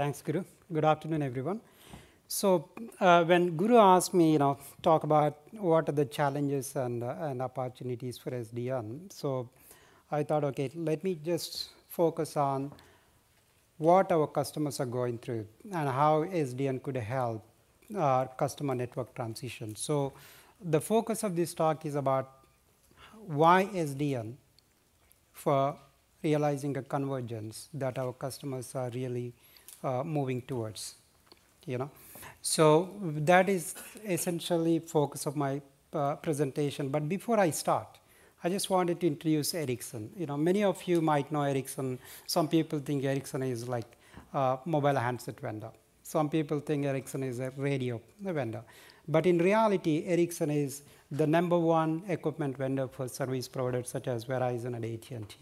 thanks, Guru. Good afternoon, everyone. So uh, when Guru asked me, you know, talk about what are the challenges and, uh, and opportunities for SDN, so I thought, okay, let me just focus on what our customers are going through and how SDN could help our customer network transition. So the focus of this talk is about why SDN for realizing a convergence that our customers are really uh, moving towards, you know. So that is essentially focus of my uh, presentation. But before I start, I just wanted to introduce Ericsson. You know, many of you might know Ericsson. Some people think Ericsson is like a mobile handset vendor. Some people think Ericsson is a radio vendor. But in reality, Ericsson is the number one equipment vendor for service providers such as Verizon and AT&T.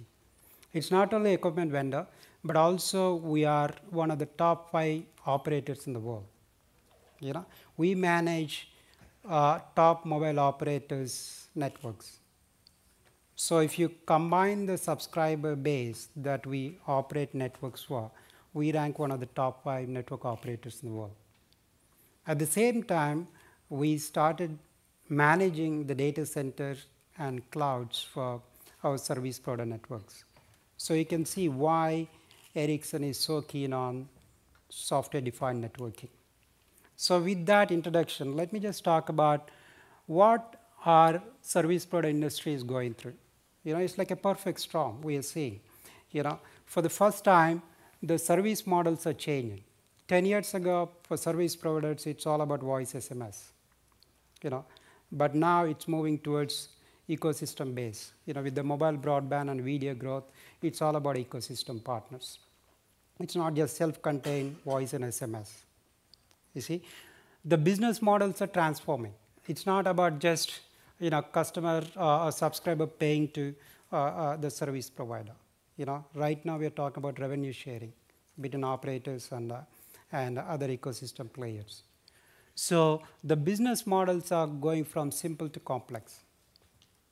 It's not only equipment vendor, but also we are one of the top five operators in the world. You know, we manage uh, top mobile operators networks. So if you combine the subscriber base that we operate networks for, we rank one of the top five network operators in the world. At the same time, we started managing the data center and clouds for our service provider networks. So you can see why Ericsson is so keen on software defined networking. So with that introduction, let me just talk about what our service provider industry is going through. You know, it's like a perfect storm we are seeing. You know, for the first time, the service models are changing. 10 years ago, for service providers, it's all about voice SMS. You know, but now it's moving towards ecosystem base. You know, with the mobile broadband and video growth, it's all about ecosystem partners. It's not just self-contained voice and SMS. You see, the business models are transforming. It's not about just you know customer uh, or subscriber paying to uh, uh, the service provider. You know, right now we are talking about revenue sharing between operators and uh, and other ecosystem players. So the business models are going from simple to complex.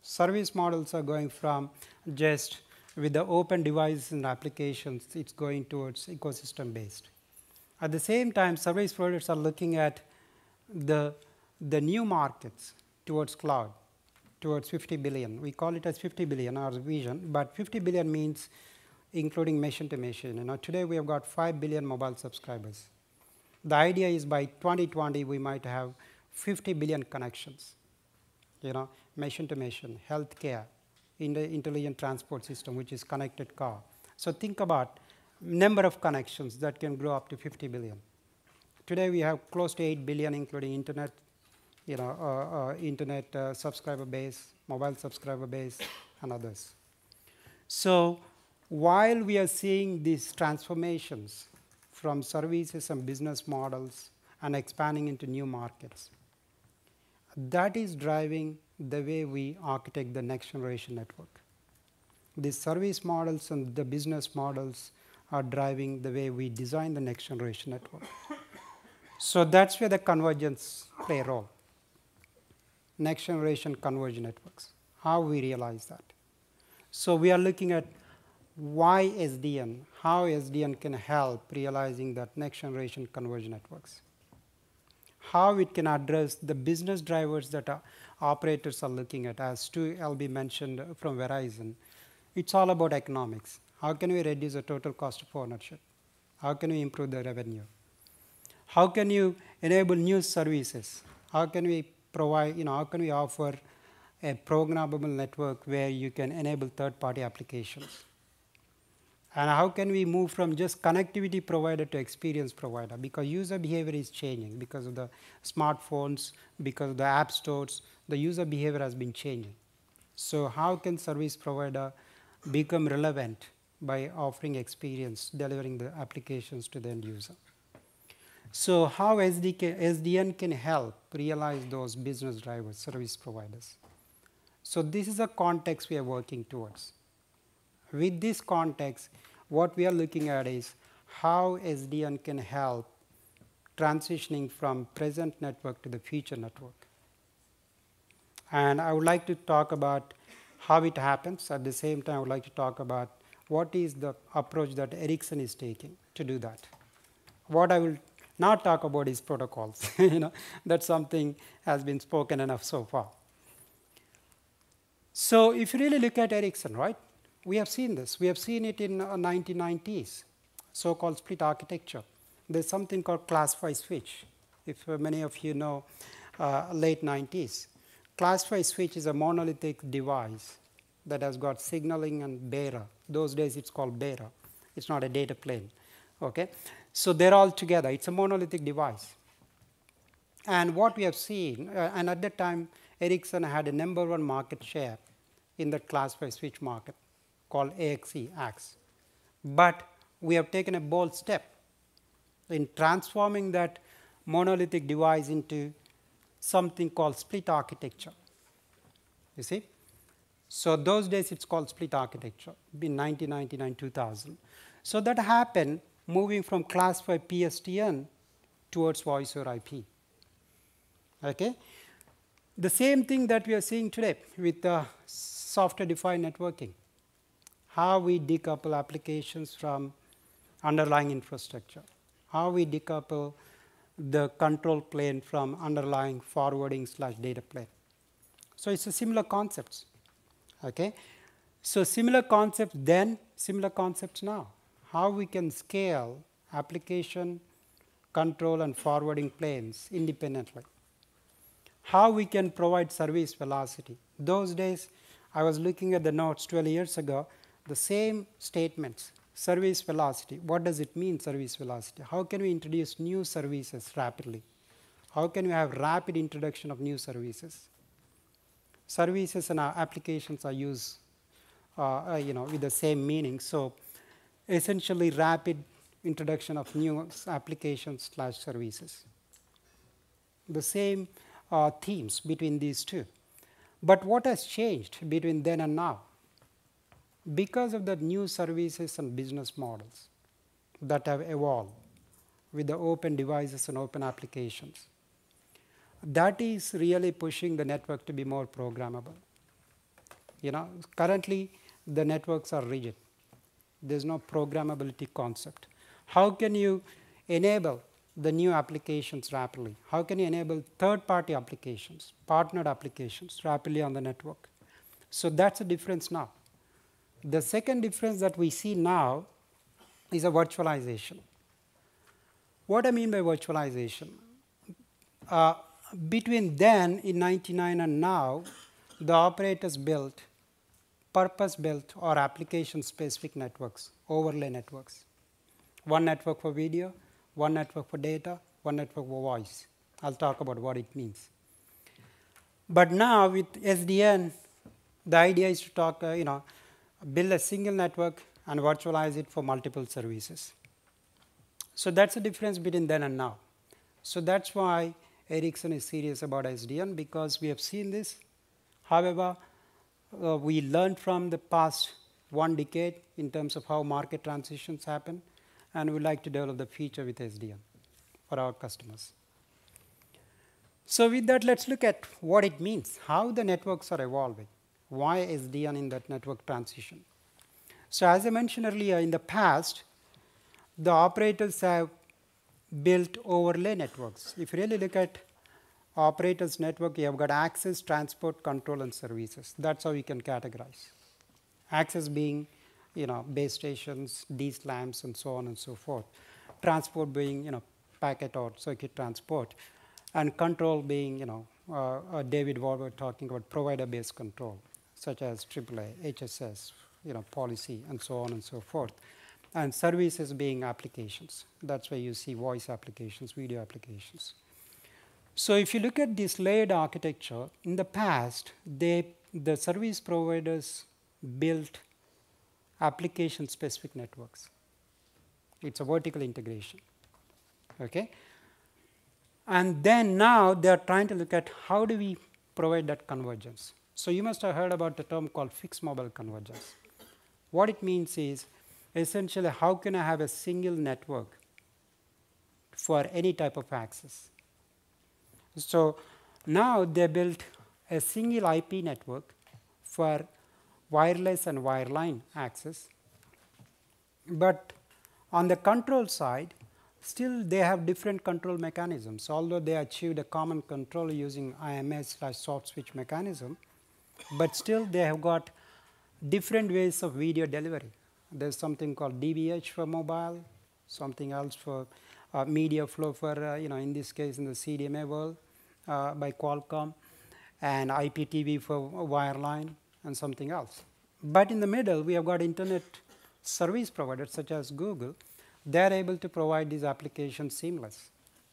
Service models are going from just with the open devices and applications, it's going towards ecosystem based. At the same time, service providers are looking at the, the new markets towards cloud, towards 50 billion. We call it as 50 billion, our vision, but 50 billion means including machine to machine. You know, today we have got 5 billion mobile subscribers. The idea is by 2020 we might have 50 billion connections, you know, machine to machine, healthcare, in the intelligent transport system, which is connected car. So think about number of connections that can grow up to 50 billion. Today we have close to 8 billion, including internet, you know, uh, uh, internet uh, subscriber base, mobile subscriber base, and others. So while we are seeing these transformations from services and business models and expanding into new markets, that is driving the way we architect the next generation network. The service models and the business models are driving the way we design the next generation network. so that's where the convergence play a role. Next generation converged networks, how we realize that. So we are looking at why SDN, how SDN can help realizing that next generation converged networks. How it can address the business drivers that operators are looking at, as Stu Elby mentioned from Verizon, it's all about economics. How can we reduce the total cost of ownership? How can we improve the revenue? How can you enable new services? How can we provide, you know, how can we offer a programmable network where you can enable third-party applications? And how can we move from just connectivity provider to experience provider? Because user behavior is changing because of the smartphones, because of the app stores, the user behavior has been changing. So how can service provider become relevant by offering experience, delivering the applications to the end user? So how SDK, SDN can help realize those business drivers, service providers? So this is a context we are working towards. With this context, what we are looking at is how SDN can help transitioning from present network to the future network. And I would like to talk about how it happens. At the same time, I would like to talk about what is the approach that Ericsson is taking to do that. What I will not talk about is protocols. you know, that's something has been spoken enough so far. So if you really look at Ericsson, right, we have seen this. We have seen it in uh, 1990s, so-called split architecture. There's something called class 5 switch. If uh, many of you know, uh, late 90s. Class 5 switch is a monolithic device that has got signaling and bearer. Those days it's called bearer. It's not a data plane. Okay? So they're all together. It's a monolithic device. And what we have seen, uh, and at that time, Ericsson had a number one market share in the class 5 switch market called AXE, AX. But we have taken a bold step in transforming that monolithic device into something called split architecture. You see? So those days it's called split architecture, in 1999, 2000. So that happened moving from class 5 PSTN towards voice over IP. Okay? The same thing that we are seeing today with uh, the software defined networking. How we decouple applications from underlying infrastructure. How we decouple the control plane from underlying forwarding slash data plane. So it's a similar concepts. Okay? So similar concepts then, similar concepts now. How we can scale application, control and forwarding planes independently. How we can provide service velocity. Those days, I was looking at the notes 12 years ago, the same statements service velocity. What does it mean, service velocity? How can we introduce new services rapidly? How can we have rapid introduction of new services? Services and applications are used, uh, uh, you know, with the same meaning. So essentially rapid introduction of new applications slash services. The same uh, themes between these two. But what has changed between then and now? Because of the new services and business models that have evolved with the open devices and open applications. That is really pushing the network to be more programmable. You know, currently the networks are rigid. There's no programmability concept. How can you enable the new applications rapidly? How can you enable third-party applications, partnered applications rapidly on the network? So that's the difference now. The second difference that we see now is a virtualization. What I mean by virtualization? Uh, between then in 99 and now, the operators built purpose-built or application-specific networks, overlay networks. One network for video, one network for data, one network for voice. I'll talk about what it means. But now with SDN, the idea is to talk, uh, you know, build a single network and virtualize it for multiple services. So that's the difference between then and now. So that's why Ericsson is serious about SDN because we have seen this. However, uh, we learned from the past one decade in terms of how market transitions happen, and we like to develop the feature with SDN for our customers. So with that, let's look at what it means, how the networks are evolving. Why SDN in that network transition? So as I mentioned earlier, in the past, the operators have built overlay networks. If you really look at operators network, you have got access, transport, control, and services. That's how you can categorize. Access being, you know, base stations, DSLAMs, and so on and so forth. Transport being, you know, packet or circuit transport, and control being, you know, uh, uh, David Warburg talking about provider-based control such as AAA, HSS, you know, policy, and so on and so forth. And services being applications. That's where you see voice applications, video applications. So if you look at this layered architecture, in the past, they, the service providers built application-specific networks. It's a vertical integration. Okay? And then now they are trying to look at how do we provide that convergence. So you must have heard about the term called fixed mobile convergence. What it means is essentially how can I have a single network for any type of access. So now they built a single IP network for wireless and wireline access. But on the control side, still they have different control mechanisms. Although they achieved a common control using IMS slash soft switch mechanism, but still they have got different ways of video delivery. There's something called DVB-H for mobile, something else for uh, MediaFlow for, uh, you know, in this case in the CDMA world uh, by Qualcomm, and IPTV for wireline and something else. But in the middle, we have got internet service providers such as Google. They are able to provide these applications seamless,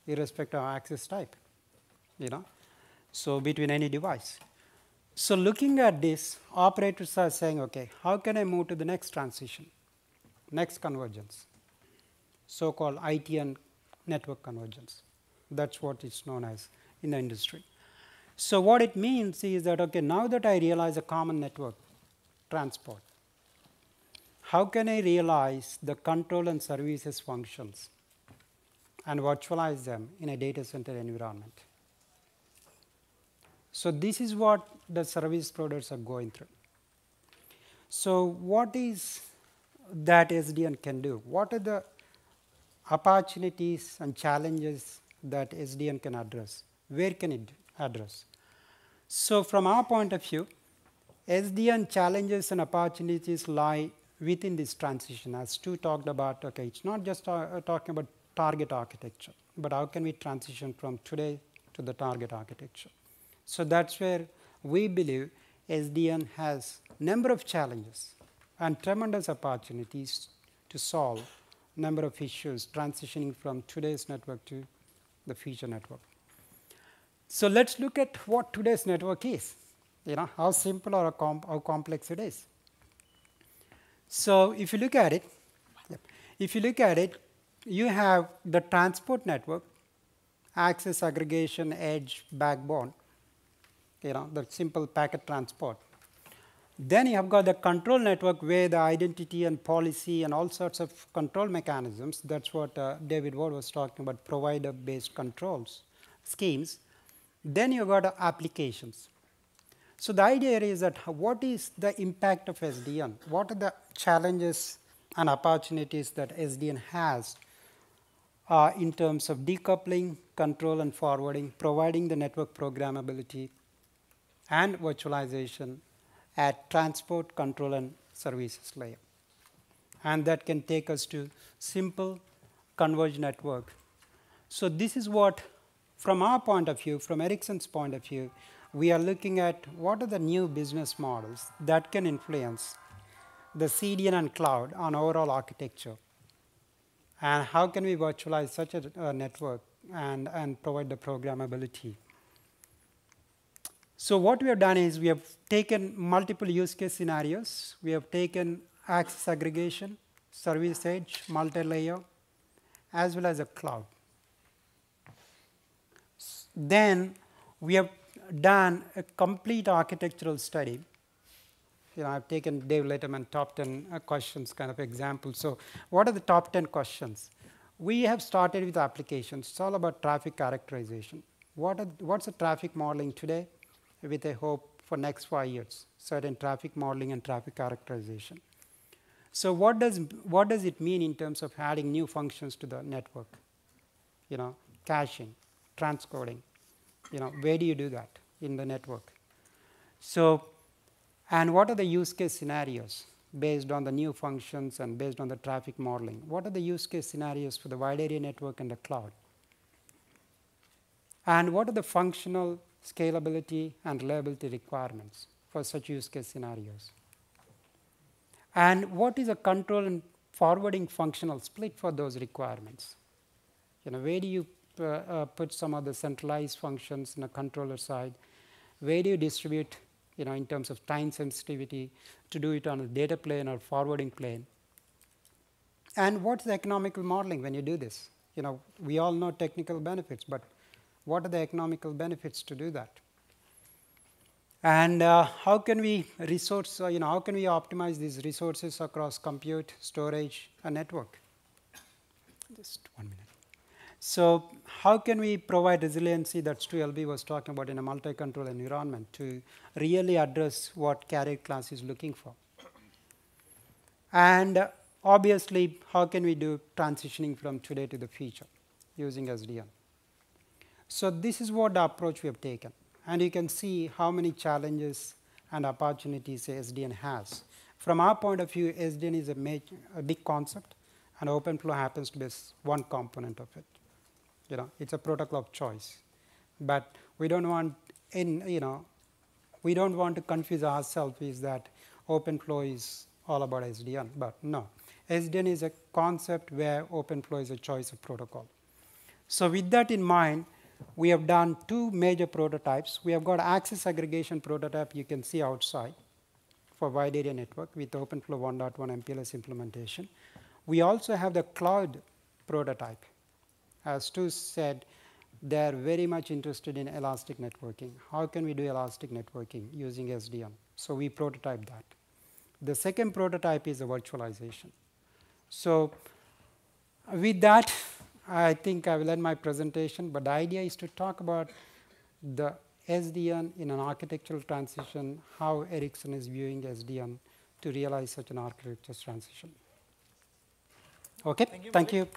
irrespective of access type, you know, so between any device. So looking at this, operators are saying, okay, how can I move to the next transition, next convergence, so-called IT and network convergence. That's what it's known as in the industry. So what it means is that, okay, now that I realize a common network transport, how can I realize the control and services functions and virtualize them in a data center environment? So this is what the service providers are going through. So what is that SDN can do? What are the opportunities and challenges that SDN can address? Where can it address? So from our point of view, SDN challenges and opportunities lie within this transition. As Stu talked about, okay, it's not just uh, talking about target architecture, but how can we transition from today to the target architecture? So that's where we believe SDN has number of challenges and tremendous opportunities to solve number of issues transitioning from today's network to the future network. So let's look at what today's network is, you know, how simple or how complex it is. So if you look at it, if you look at it, you have the transport network, access aggregation, edge, backbone, you know, the simple packet transport. Then you have got the control network where the identity and policy and all sorts of control mechanisms, that's what uh, David Ward was talking about, provider-based controls, schemes. Then you've got applications. So the idea is that what is the impact of SDN? What are the challenges and opportunities that SDN has uh, in terms of decoupling, control and forwarding, providing the network programmability and virtualization at transport, control and services layer. And that can take us to simple converged network. So this is what from our point of view, from Ericsson's point of view, we are looking at what are the new business models that can influence the CDN and cloud on overall architecture. And how can we virtualize such a, a network and, and provide the programmability. So what we have done is we have taken multiple use case scenarios. We have taken access aggregation, service edge, multi-layer, as well as a cloud. Then we have done a complete architectural study. You know, I've taken Dave Letterman top 10 uh, questions kind of example. So what are the top 10 questions? We have started with applications. It's all about traffic characterization. What are, what's the traffic modeling today with a hope for next five years, certain traffic modeling and traffic characterization. So what does, what does it mean in terms of adding new functions to the network? You know, caching, transcoding, you know, where do you do that in the network? So, and what are the use case scenarios based on the new functions and based on the traffic modeling? What are the use case scenarios for the wide area network and the cloud? And what are the functional scalability and reliability requirements for such use case scenarios? And what is a control and forwarding functional split for those requirements? You know, where do you uh, uh, put some of the centralized functions in the controller side? Where do you distribute, you know, in terms of time sensitivity to do it on a data plane or forwarding plane? And what's the economical modeling when you do this? You know, we all know technical benefits, but what are the economical benefits to do that? And uh, how can we resource, uh, you know, how can we optimize these resources across compute, storage, and network? Just one minute. So how can we provide resiliency that Stu Elby was talking about in a multi-control environment to really address what carrier class is looking for? And uh, obviously, how can we do transitioning from today to the future using SDN? So this is what the approach we have taken. And you can see how many challenges and opportunities SDN has. From our point of view, SDN is a, major, a big concept, and OpenFlow happens to be one component of it. You know, it's a protocol of choice. But we don't want in, you know, we don't want to confuse ourselves is that OpenFlow is all about SDN, but no. SDN is a concept where OpenFlow is a choice of protocol. So with that in mind, we have done two major prototypes. We have got access aggregation prototype you can see outside for wide area network with OpenFlow 1.1 MPLS implementation. We also have the cloud prototype. As Stu said, they're very much interested in elastic networking. How can we do elastic networking using SDN? So we prototype that. The second prototype is a virtualization. So with that, I think I will end my presentation, but the idea is to talk about the SDN in an architectural transition, how Ericsson is viewing SDN to realize such an architecture transition. Okay, thank you. Thank you.